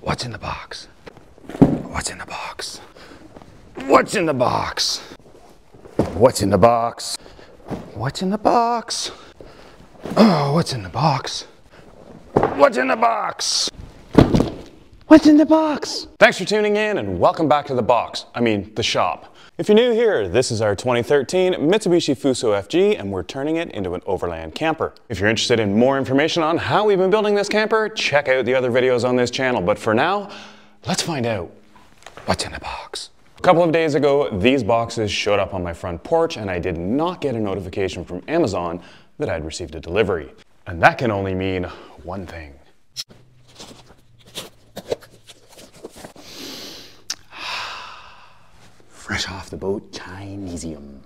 What's in the box? What's in the box? What's in the box? What's in the box? What's in the box? Oh, what's in the box? What's in the box? What's in the box? Thanks for tuning in and welcome back to the box. I mean, the shop. If you're new here, this is our 2013 Mitsubishi Fuso FG and we're turning it into an overland camper. If you're interested in more information on how we've been building this camper, check out the other videos on this channel. But for now, let's find out what's in the box. A couple of days ago, these boxes showed up on my front porch and I did not get a notification from Amazon that I'd received a delivery. And that can only mean one thing. Fresh off the boat Chinesium.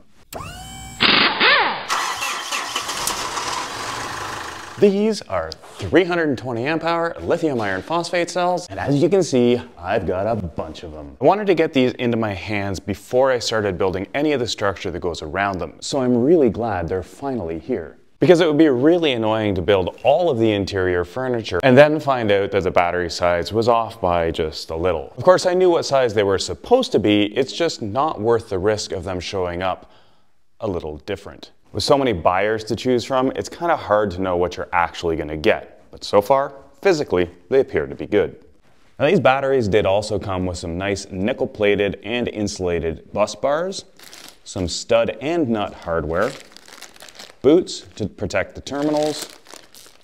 These are 320 amp hour lithium iron phosphate cells, and as you can see, I've got a bunch of them. I wanted to get these into my hands before I started building any of the structure that goes around them, so I'm really glad they're finally here because it would be really annoying to build all of the interior furniture and then find out that the battery size was off by just a little. Of course, I knew what size they were supposed to be, it's just not worth the risk of them showing up a little different. With so many buyers to choose from, it's kind of hard to know what you're actually gonna get. But so far, physically, they appear to be good. Now these batteries did also come with some nice nickel plated and insulated bus bars, some stud and nut hardware, boots to protect the terminals,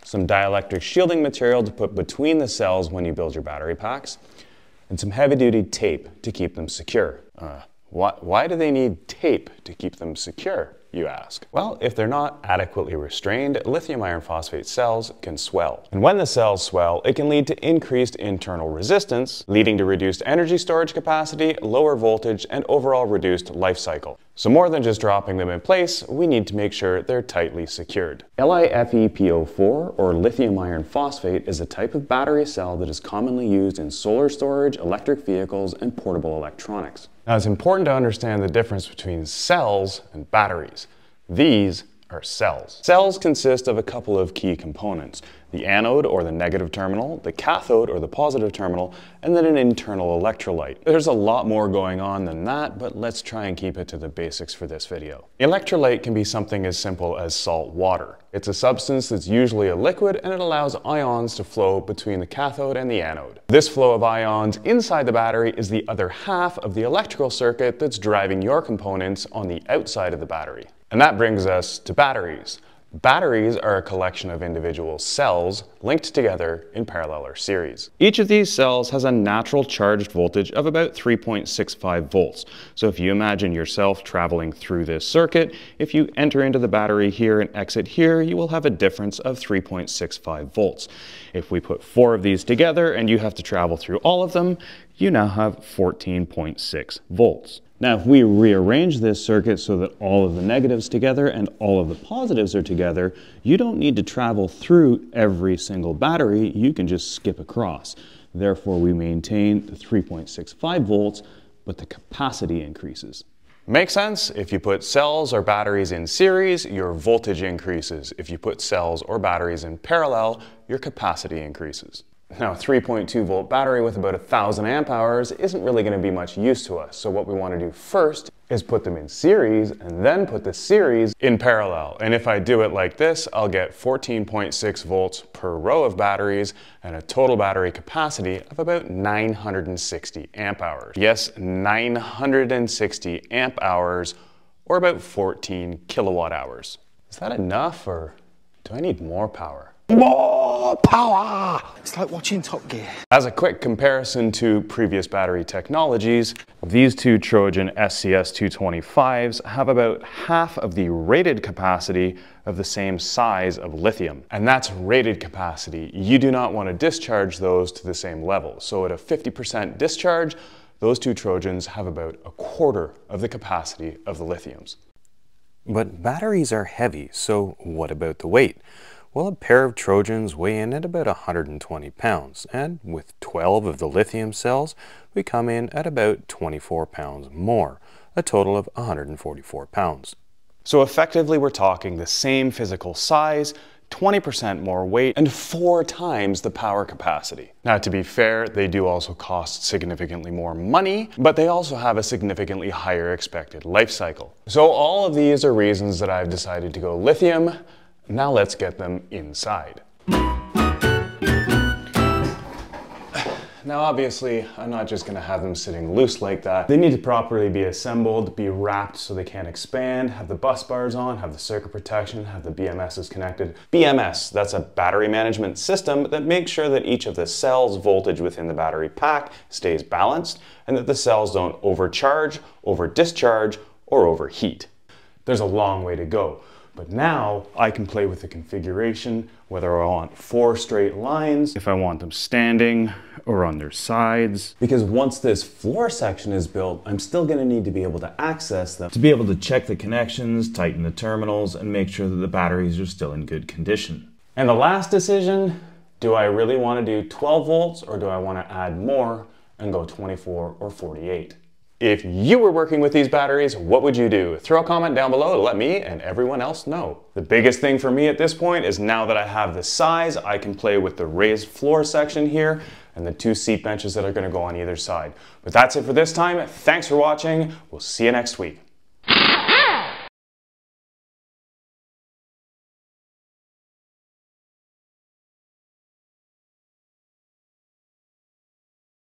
some dielectric shielding material to put between the cells when you build your battery packs, and some heavy-duty tape to keep them secure. Uh, why, why do they need tape to keep them secure? you ask? Well, if they're not adequately restrained, lithium iron phosphate cells can swell. And when the cells swell, it can lead to increased internal resistance, leading to reduced energy storage capacity, lower voltage, and overall reduced life cycle. So more than just dropping them in place, we need to make sure they're tightly secured. LiFePO4, or lithium iron phosphate, is a type of battery cell that is commonly used in solar storage, electric vehicles, and portable electronics. Now it's important to understand the difference between cells and batteries. These are cells. Cells consist of a couple of key components, the anode or the negative terminal, the cathode or the positive terminal, and then an internal electrolyte. There's a lot more going on than that, but let's try and keep it to the basics for this video. The Electrolyte can be something as simple as salt water. It's a substance that's usually a liquid and it allows ions to flow between the cathode and the anode. This flow of ions inside the battery is the other half of the electrical circuit that's driving your components on the outside of the battery. And that brings us to batteries. Batteries are a collection of individual cells linked together in parallel or series. Each of these cells has a natural charged voltage of about 3.65 volts. So if you imagine yourself traveling through this circuit, if you enter into the battery here and exit here, you will have a difference of 3.65 volts. If we put four of these together and you have to travel through all of them, you now have 14.6 volts. Now, if we rearrange this circuit so that all of the negatives together and all of the positives are together, you don't need to travel through every single battery, you can just skip across. Therefore, we maintain the 3.65 volts, but the capacity increases. Makes sense? If you put cells or batteries in series, your voltage increases. If you put cells or batteries in parallel, your capacity increases. Now, a 3.2 volt battery with about 1000 amp hours isn't really going to be much use to us. So what we want to do first is put them in series and then put the series in parallel. And if I do it like this, I'll get 14.6 volts per row of batteries and a total battery capacity of about 960 amp hours. Yes, 960 amp hours or about 14 kilowatt hours. Is that enough or do I need more power? More power! It's like watching Top Gear. As a quick comparison to previous battery technologies, these two Trojan SCS 225s have about half of the rated capacity of the same size of lithium. And that's rated capacity. You do not want to discharge those to the same level. So at a 50% discharge, those two Trojans have about a quarter of the capacity of the lithiums. But batteries are heavy, so what about the weight? Well, a pair of Trojans weigh in at about 120 pounds, and with 12 of the lithium cells, we come in at about 24 pounds more, a total of 144 pounds. So effectively we're talking the same physical size, 20% more weight, and four times the power capacity. Now, to be fair, they do also cost significantly more money, but they also have a significantly higher expected life cycle. So all of these are reasons that I've decided to go lithium. Now let's get them inside. Now obviously, I'm not just gonna have them sitting loose like that. They need to properly be assembled, be wrapped so they can't expand, have the bus bars on, have the circuit protection, have the BMSs connected. BMS, that's a battery management system that makes sure that each of the cells voltage within the battery pack stays balanced and that the cells don't overcharge, over discharge, or overheat. There's a long way to go. But now I can play with the configuration, whether I want four straight lines, if I want them standing or on their sides. Because once this floor section is built, I'm still gonna need to be able to access them to be able to check the connections, tighten the terminals, and make sure that the batteries are still in good condition. And the last decision, do I really wanna do 12 volts or do I wanna add more and go 24 or 48? If you were working with these batteries, what would you do? Throw a comment down below to let me and everyone else know. The biggest thing for me at this point is now that I have the size, I can play with the raised floor section here and the two seat benches that are gonna go on either side. But that's it for this time. Thanks for watching. We'll see you next week.